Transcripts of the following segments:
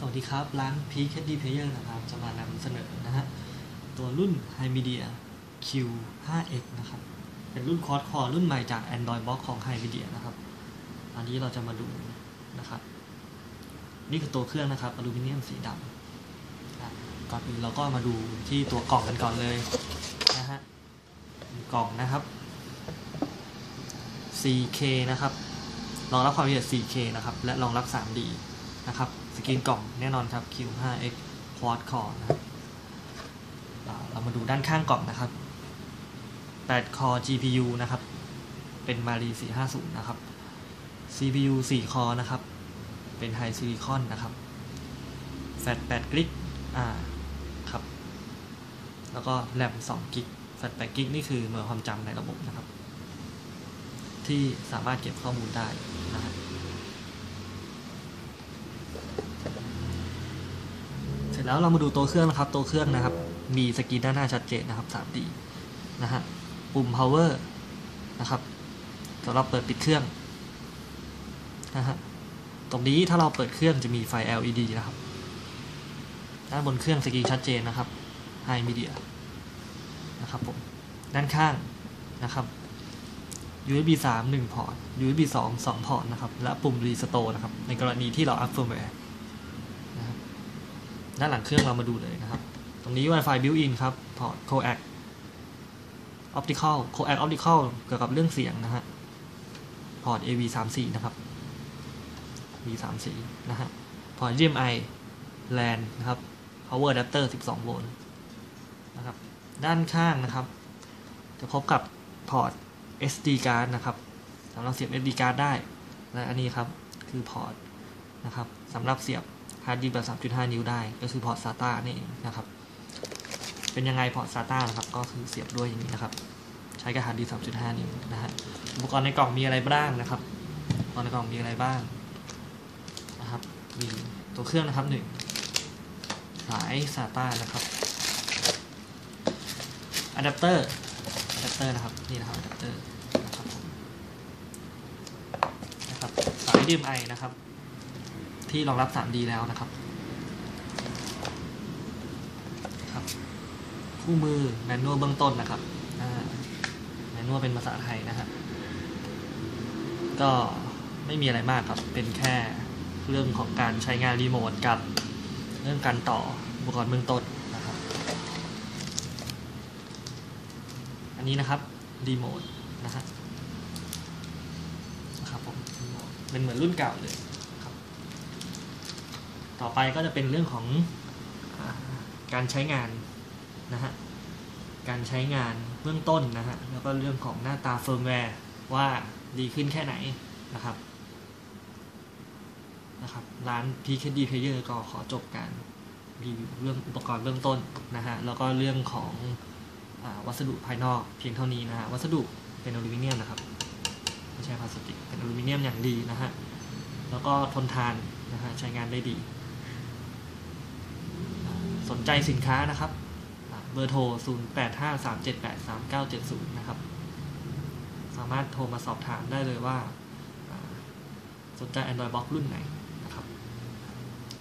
สวัสดีครับ ร้าน Peak HD Player นะครับ จะมานำเสนอนะฮะ ตัวรุ่น HiMedia Q5X นะครับ เป็นรุ่นคอร์ดคอร์รุ่นใหม่จาก Android Box ของ HiMedia นะครับ อันนี้เราจะมาดูนะครับ นี่คือตัวเครื่องนะครับอลูมิเนียมสีดำก่อนอื่นเราก็มาดูที่ตัวกล่องกันก่อนเลยนะฮะกล่องนะครับ 4K นะครับ รองรับความละเอียด 4K นะครับ และรองรับ 3D นะครับ สกรีนกล่องแน่นอนครับ Q5X Quad Core นะครับเรามาดูด้านข้างกล่องนะครับ8 Core GPU นะครับ เป็น Mali 450 นะครับ CPU 4 Core นะครับ เป็น High Silicon นะครับ Fat 8 g b อ่า ครับ แล้วก็ RAM 2 g b Fat 8 g b นี่คือหน่วยความจำในระบบนะครับ ที่สามารถเก็บข้อมูลได้นะฮะเสร็จ แล้วเรามาดูตัวเครื่องนะครับ ตัวเครื่องนะครับ มีสกรีนด้านหน้าชัดเจนนะครับ 3D นะฮะ ปุ่ม power นะครับสำหรับเปิดปิดเครื่องนะฮะ ตรงนี้ถ้าเราเปิดเครื่องจะมีไฟ LED นะครับ ด้านบนเครื่องสกรีนชัดเจนนะครับ Himedia นะครับผม ด้านข้างนะครับ USB 3 1 พอร์ต USB 2 2 พอร์ตนะครับ และปุ่ม Restore นะครับ ในกรณีที่เราอัพเฟิร์มแวร์ ด้านหลังเครื่องเรามาดูเลยนะครับ ตรงนี้ Wi-Fi built-in ครับ พอร์ต Coax Optical Coax Optical เกี่ยวกับเรื่องเสียงนะฮะ พอร์ต AV 3 4นะครับ V 3 4นะฮะ พอร์ต HDMI LAN นะครับ Power Adapter 12 โวลต์นะครับ ด้านข้างนะครับ จะพบกับพอร์ต SD card นะครับสำหรับเสียบ SD card ได้ และอันนี้ครับ คือพอร์ตนะครับสำหรับเสียบ ฮาร์ดดิสก์แบบ3.5 นิ้วได้ ก็คือพอร์ต SATA นี่เองนะครับ เป็นยังไงพอร์ต SATA นะครับ ก็คือเสียบด้วยอย่างนี้นะครับ ใช้กับฮาร์ดดิสก์3.5 นิ้วนะฮะ อุปกรณ์ในกล่องมีอะไรบ้างนะครับ อุปกรณ์ในกล่องมีอะไรบ้างนะครับ มีตัวเครื่องนะครับหนึ่งสาย SATA นะครับ อะแดปเตอร์ อะแดปเตอร์นะครับ นี่นะครับอะแดปเตอร์นะครับผมนะครับ สาย HDMI นะครับ ที่รองรับ 3D แล้วนะครับครับ คู่มือแมนนวลเบื้องต้นนะครับแมนนวลเป็นภาษาไทยนะครับก็ไม่มีอะไรมากครับ เป็นแค่เรื่องของการใช้งานรีโมทกับเรื่องการต่ออุปกรณ์เบื้องต้นนะครับ อันนี้นะครับรีโมทนะฮะนะครับผมรีโมทเป็นเหมือนรุ่นเก่าเลย ต่อไปก็จะเป็นเรื่องของเอ่อการใช้งานนะฮะการใช้งานเบื้องต้นนะฮะแล้วก็เรื่องของหน้าตาเฟิร์มแวร์ว่าดีขึ้นแค่ไหนนะครับนะครับร้าน PKD Player ก็ขอจบการรีวิวเรื่องอุปกรณ์เบื้องต้นนะฮะแล้วก็เรื่องของเอ่อวัสดุภายนอกเพียงเท่านี้นะฮะวัสดุเป็นอลูมิเนียมนะครับไม่ใช่พลาสติกเป็นอลูมิเนียมอย่างดีนะฮะแล้วก็ทนทานนะฮะใช้งานได้ดี นใจสินค้านะครับ เบอร์โทร 0853783970 นะครับ สามารถโทรมาสอบถามได้เลยว่า สนใจ Android Box รุ่นไหนนะครับ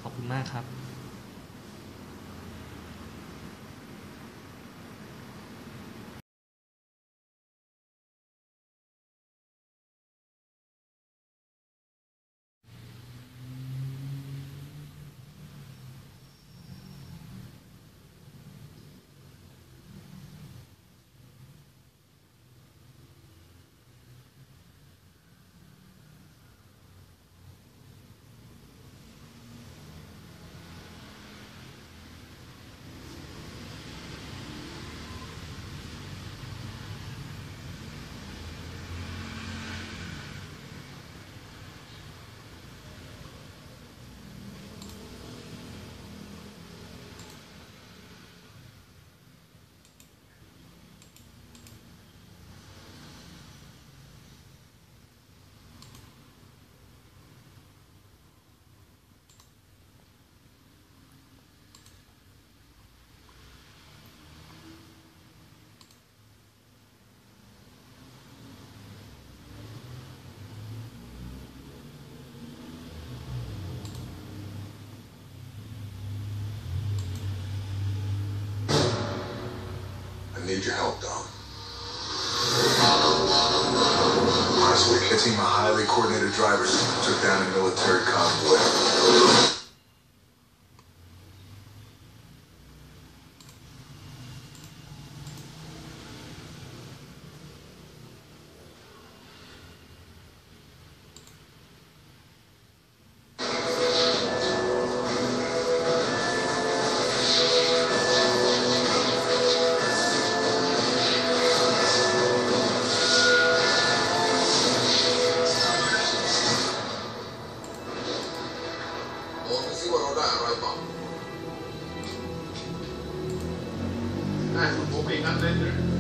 ขอบคุณมากครับ need your help, Dom. Last week, a team of highly coordinated drivers took down a military convoy. างได้ผ